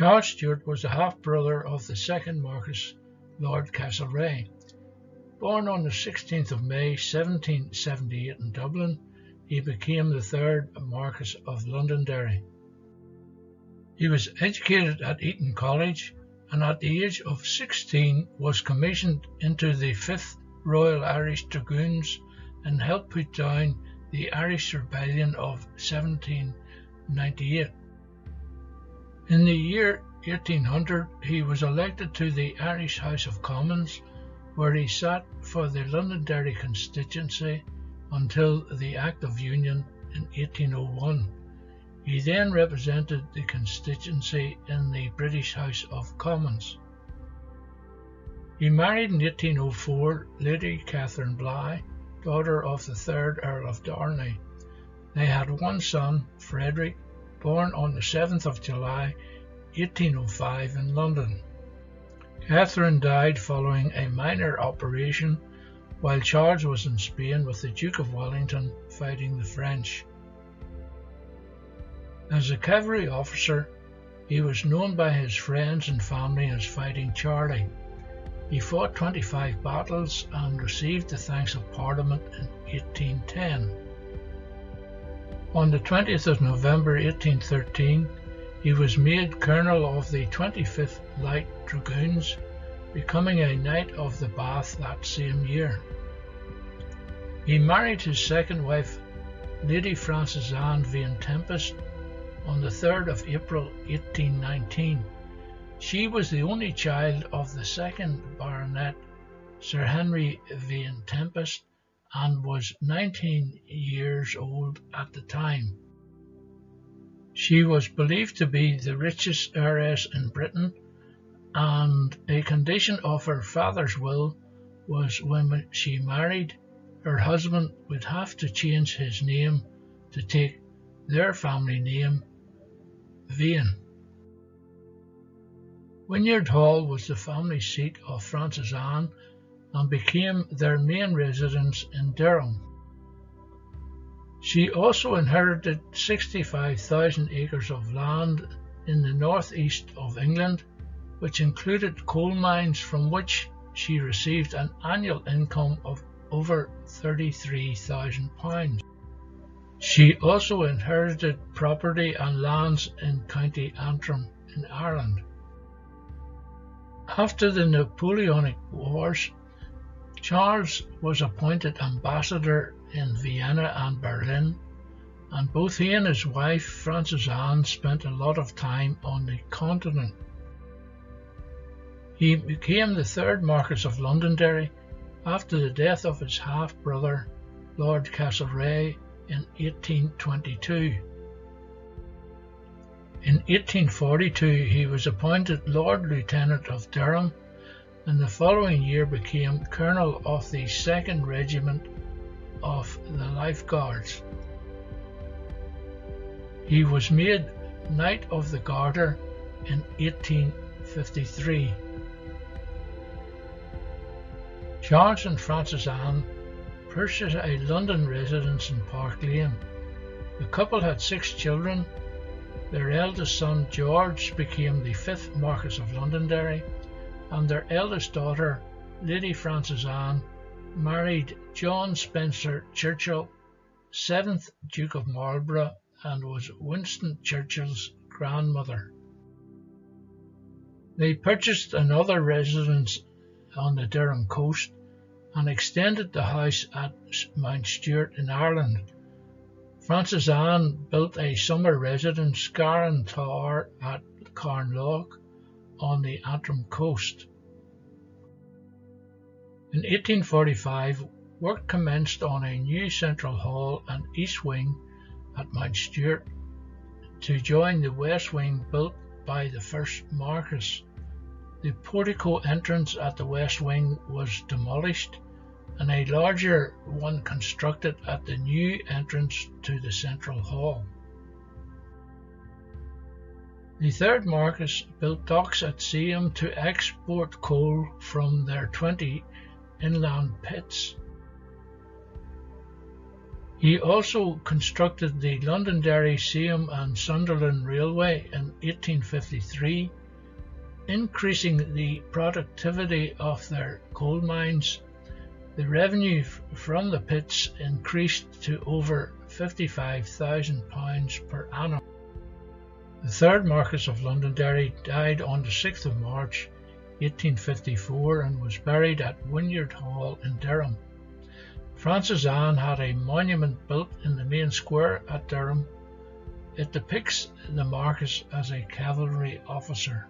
Charles Stewart was the half-brother of the second Marquess, Lord Castlereagh. Born on the 16th of May 1778 in Dublin, he became the third Marquess of Londonderry. He was educated at Eton College and at the age of 16 was commissioned into the 5th Royal Irish Dragoons and helped put down the Irish Rebellion of 1798. In the year 1800 he was elected to the Irish House of Commons where he sat for the Londonderry constituency until the Act of Union in 1801. He then represented the constituency in the British House of Commons. He married in 1804 Lady Catherine Bligh, daughter of the third Earl of Darnley. They had one son, Frederick, born on the 7th of July 1805 in London. Catherine died following a minor operation while Charles was in Spain with the Duke of Wellington fighting the French. As a cavalry officer, he was known by his friends and family as Fighting Charlie. He fought 25 battles and received the thanks of Parliament in 1810. On the 20th of November 1813, he was made Colonel of the 25th Light Dragoons, becoming a Knight of the Bath that same year. He married his second wife, Lady Frances Anne Vane Tempest, on the 3rd of April 1819. She was the only child of the second Baronet, Sir Henry Vane Tempest, and was 19 years old at the time. She was believed to be the richest heiress in Britain, and a condition of her father's will was when she married, her husband would have to change his name to take their family name Vane. Wynyard Hall was the family seat of Frances Anne and became their main residence in Durham. She also inherited 65,000 acres of land in the northeast of England, which included coal mines from which she received an annual income of over £33,000. She also inherited property and lands in County Antrim in Ireland. After the Napoleonic Wars, Charles was appointed ambassador in Vienna and Berlin, and both he and his wife, Frances Anne, spent a lot of time on the continent. He became the third Marquess of Londonderry after the death of his half-brother, Lord Castlereagh, in 1822. In 1842 he was appointed Lord Lieutenant of Durham and the following year became Colonel of the 2nd Regiment of the Life Guards. He was made Knight of the Garter in 1853. Charles and Frances Anne purchased a London residence in Park Lane. The couple had six children. Their eldest son George became the fifth Marquess of Londonderry, and their eldest daughter, Lady Frances Anne, married John Spencer Churchill, seventh Duke of Marlborough, and was Winston Churchill's grandmother. They purchased another residence on the Durham coast and extended the house at Mount Stewart in Ireland. Frances Anne built a summer residence, Garron Tower, at Carnlough on the Antrim coast. In 1845, work commenced on a new central hall and east wing at Mount Stewart to join the west wing built by the first Marquess. The portico entrance at the west wing was demolished and a larger one constructed at the new entrance to the central hall. The third Marquess built docks at Seaham to export coal from their 20 inland pits. He also constructed the Londonderry, Seaham and Sunderland Railway in 1853, increasing the productivity of their coal mines. The revenue from the pits increased to over £55,000 per annum. The third Marquess of Londonderry died on the 6th of March 1854 and was buried at Wynyard Hall in Durham. Frances Anne had a monument built in the main square at Durham. It depicts the Marquess as a cavalry officer.